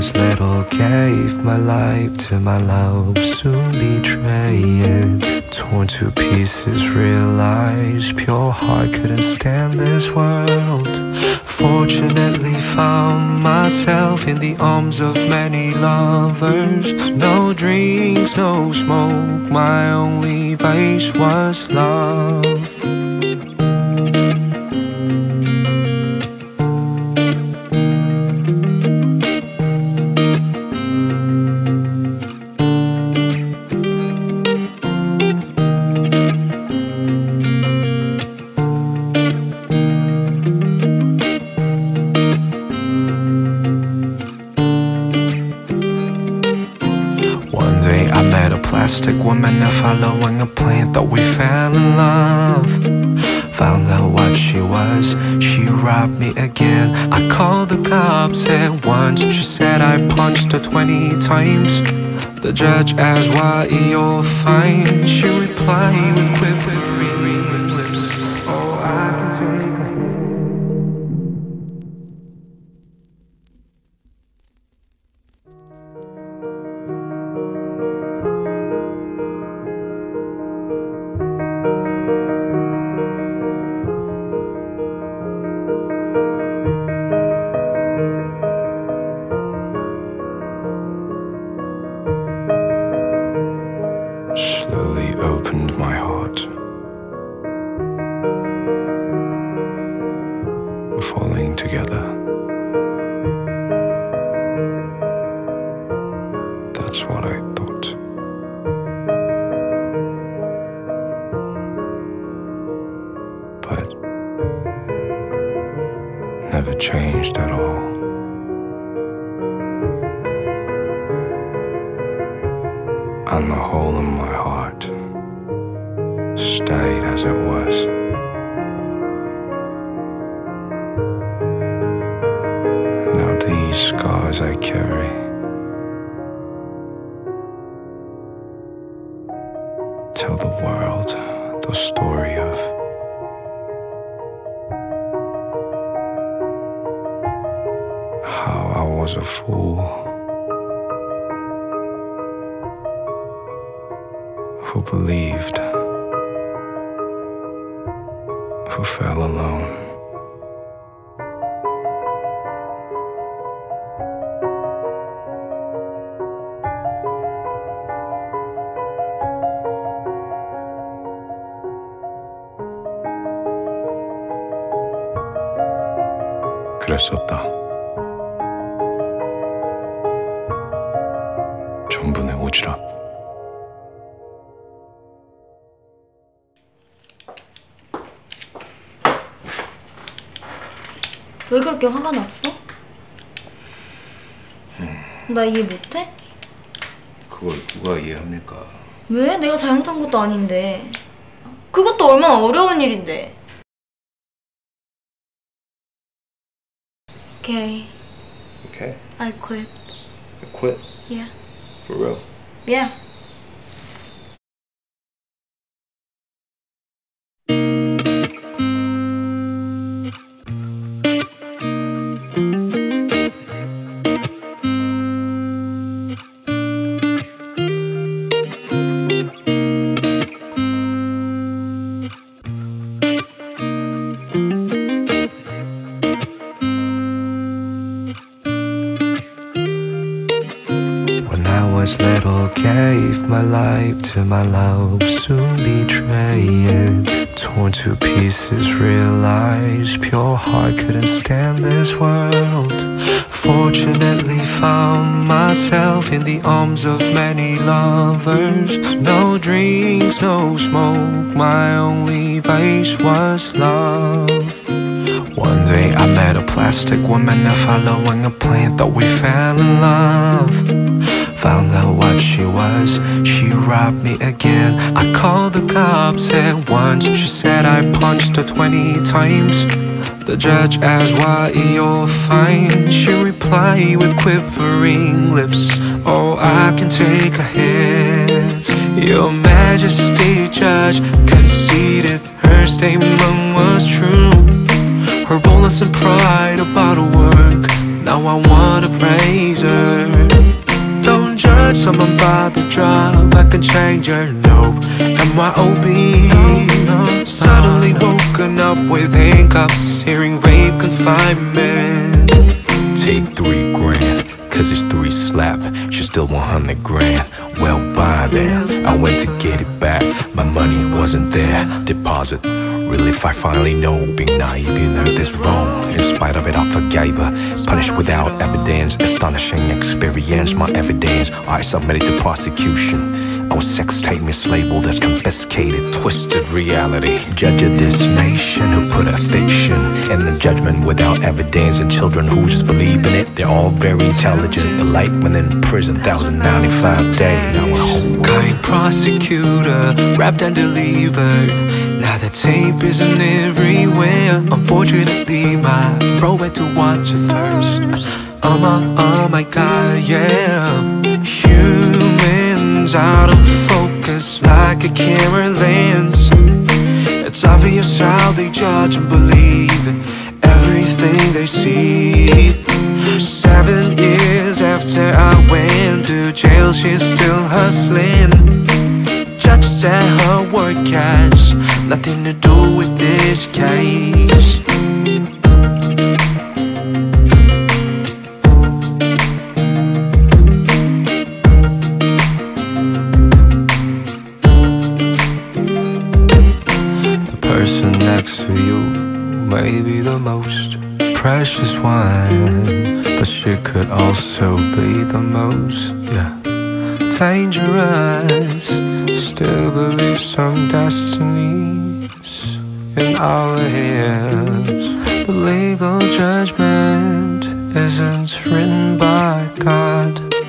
was little, gave my life to my love, soon betray it. Torn to pieces, realized pure heart couldn't stand this world. Fortunately, found myself in the arms of many lovers. No drinks, no smoke, my only vice was love. Plastic woman and following a plan thought we fell in love. Found out what she was, she robbed me again. I called the cops at once, she said I punched her 20 times. The judge asked why you're fine, she replied with quivering never changed at all. and the hole in my heart stayed as it was. Now these scars I carry tell the world the story of was a fool. who believed, who fell alone. 그 전부 내 오지랖. 왜 그렇게 화가 났어? 나 이해 못해? 그걸 누가 이해합니까? 왜? 내가 잘못한 것도 아닌데. 그것도 얼마나 어려운 일인데. Okay, Okay, I quit. quit Yeah, for real. yeah. Was little, gave my life to my love, soon betray it. Torn to pieces, realized pure heart couldn't stand this world. Fortunately, found myself in the arms of many lovers. No drinks, no smoke, my only vice was love. One day I met a plastic woman and following a plan thought we fell in love. Found out what she was, she robbed me again. I called the cops at once, she said I punched her 20 times. The judge asked why you're fine, she replied with quivering lips. Oh, I can take a hit. Your Majesty, Judge, conceded her statement was true. Her boldness and pride about her work Now I wanna praise her. Judge someone by the job. I can change her, no. M-Y-O-B. Suddenly woken up with handcuffs, hearing rape confinement. Take three grand, cause it's three slap. She still 100 grand. Well, by then, I went to get it back. My money wasn't there. Deposit. Relief, I finally know. Being naive, you know this wrong. In spite of it, I forgave her. Punished without evidence. Astonishing experience. My evidence, I submitted to prosecution. I was sex tape mislabeled as confiscated, twisted reality. Judge of this nation who put a fiction in the judgment without evidence, and children who just believe in it. They're all very intelligent. Light when in prison, 1095 days. Now I hold kind prosecutor, wrapped and delivered. Now the tape isn't everywhere. Unfortunately, my bro went to watch a thirst. Oh my, oh my god, yeah. Humans out of focus like a camera lens. It's obvious how they judge and believe in everything they see. Seven years after I went to jail, she's still hustling. Judge said her work has nothing to do with this case. The person next to you may be the most precious one, but she could also be the most, yeah, dangerous. Still believe some destinies in our hands. The legal judgment isn't written by God.